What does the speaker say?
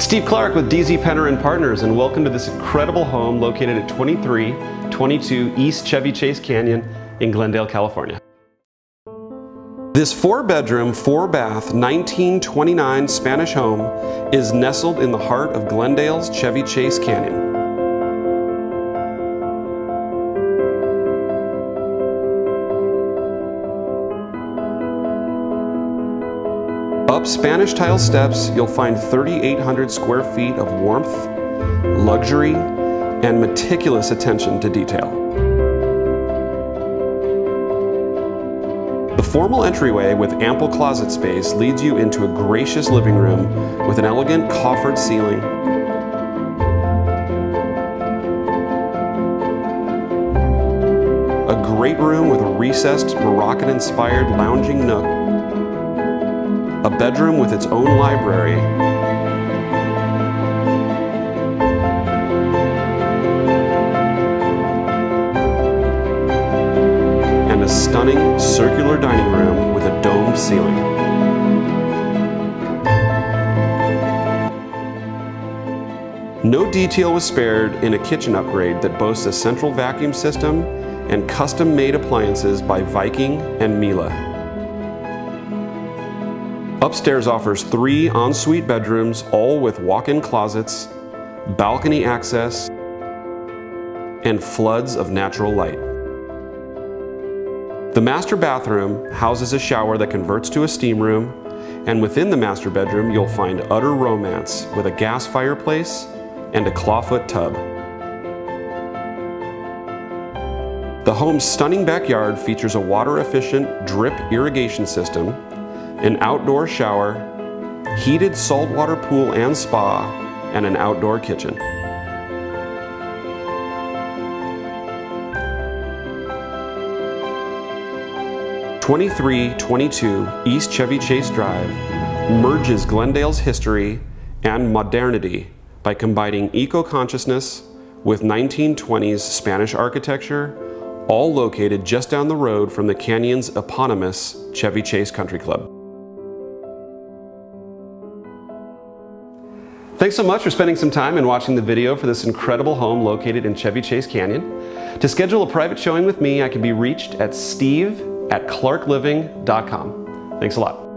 Steve Clark with Deasy Penner and Partners, and welcome to this incredible home located at 2322 East Chevy Chase Canyon in Glendale, California. This four bedroom, four bath, 1929 Spanish home is nestled in the heart of Glendale's Chevy Chase Canyon. Up Spanish tile steps, you'll find 3,800 square feet of warmth, luxury, and meticulous attention to detail. The formal entryway with ample closet space leads you into a gracious living room with an elegant coffered ceiling. A great room with a recessed Moroccan-inspired lounging nook a bedroom with its own library, and a stunning circular dining room with a domed ceiling. No detail was spared in a kitchen upgrade that boasts a central vacuum system and custom-made appliances by Viking and Miele. Upstairs offers three ensuite bedrooms, all with walk-in closets, balcony access, and floods of natural light. The master bathroom houses a shower that converts to a steam room, and within the master bedroom you'll find utter romance with a gas fireplace and a clawfoot tub. The home's stunning backyard features a water-efficient drip irrigation system an outdoor shower, heated saltwater pool and spa, and an outdoor kitchen. Twenty-three twenty-two East Chevy Chase Drive merges Glendale's history and modernity by combining eco-consciousness with 1920s Spanish architecture, all located just down the road from the canyon's eponymous Chevy Chase Country Club. Thanks so much for spending some time and watching the video for this incredible home located in Chevy Chase Canyon. To schedule a private showing with me, I can be reached at steve at clarkliving.com. Thanks a lot.